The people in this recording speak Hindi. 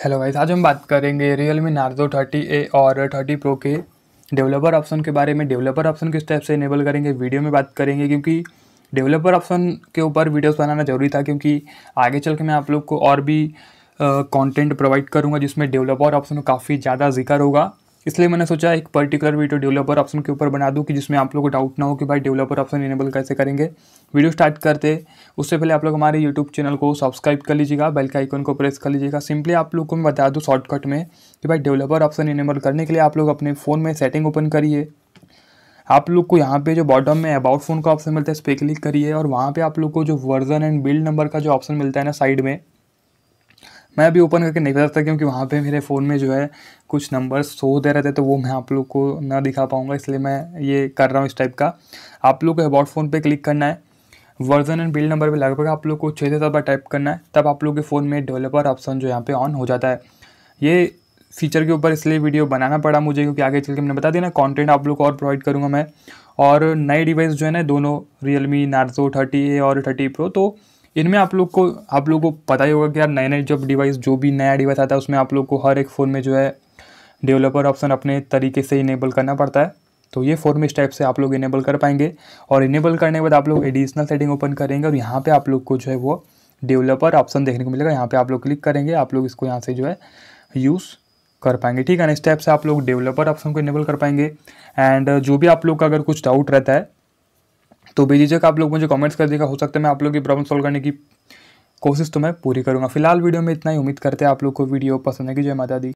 हेलो गाइस आज हम बात करेंगे Realme Narzo thirty A और थर्टी प्रो के डेवलपर ऑप्शन के बारे में। डेवलपर ऑप्शन किस टाइप से इनेबल करेंगे? वीडियो में बात करेंगे क्योंकि डेवलपर ऑप्शन के ऊपर वीडियोस बनाना ज़रूरी था क्योंकि आगे चल के मैं आप लोग को और भी कंटेंट प्रोवाइड करूँगा जिसमें डेवलपर ऑप्शन काफ़ी ज़्यादा ज़िक्र होगा। इसलिए मैंने सोचा एक पर्टिकुलर वीडियो डेवलपर ऑप्शन के ऊपर बना दूँ कि जिसमें आप लोग को डाउट ना हो कि भाई डेवलपर ऑप्शन इनेबल कैसे करेंगे। वीडियो स्टार्ट करते, उससे पहले आप लोग हमारे यूट्यूब चैनल को सब्सक्राइब कर लीजिएगा बेल के आइकन को प्रेस कर लीजिएगा। सिंपली आप लोग को मैं बता दूँ शॉर्टकट में कि भाई डेवलपर ऑप्शन इनेबल करने के लिए आप लोग अपने फ़ोन में सेटिंग ओपन करिए। आप लोग को यहाँ पे जो बॉटम में अबाउट फ़ोन का ऑप्शन मिलता है इस पर क्लिक करिए और वहाँ पे आप लोग को जो वर्जन एंड बिल्ड नंबर का जो ऑप्शन मिलता है ना साइड में मैं अभी ओपन करके नहीं बता क्योंकि वहाँ पे मेरे फ़ोन में जो है कुछ नंबर शो दे रहे थे तो वो मैं आप लोग को ना दिखा पाऊँगा, इसलिए मैं ये कर रहा हूँ इस टाइप का। आप लोग को अबाउट फ़ोन पे क्लिक करना है। वर्जन एंड बिल्ड नंबर पे लगभग आप लोग को छः से सात बार टाइप करना है, तब आप लोग के फ़ोन में डेवलपर ऑप्शन जो यहाँ पे ऑन हो जाता है। ये फीचर के ऊपर इसलिए वीडियो बनाना पड़ा मुझे, क्योंकि आगे चल के मैंने बता दिया ना कॉन्टेंट आप लोग को और प्रोवाइड करूँगा मैं। और नए डिवाइस जो है ना, दोनों Realme Narzo thirty A और थर्टी प्रो तो इनमें आप लोग को, आप लोग को पता ही होगा कि यार नए नए जब डिवाइस जो भी नया डिवाइस आता है, उसमें आप लोग को हर एक फ़ोन में जो है डेवलपर ऑप्शन अपने तरीके से इनेबल करना पड़ता है। तो ये फ़ोन में इस टाइप से आप लोग इनेबल कर पाएँगे। और इनेबल करने के बाद आप लोग एडिशनल सेटिंग ओपन करेंगे और यहाँ पे आप लोग को जो है वो डेवलपर ऑप्शन देखने को मिलेगा। यहाँ पे आप लोग क्लिक करेंगे, आप लोग इसको यहाँ से जो है यूज़ कर पाएँगे। ठीक है ना? इस टाइप से आप लोग डेवलपर ऑप्शन को इनेबल कर पाएँगे। एंड जो भी आप लोग का अगर कुछ डाउट रहता है तो भेजिएगा आप लोग मुझे कमेंट्स कर देगा हो सकता है मैं आप लोग की प्रॉब्लम सॉल्व करने की कोशिश तो मैं पूरी करूँगा। फ़िलहाल वीडियो में इतना ही। उम्मीद करते हैं आप लोग को वीडियो पसंद है कि जय माता दी।